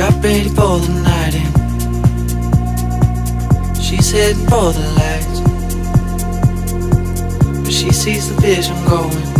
Got ready for the night in. She's heading for the lights, but she sees the vision going.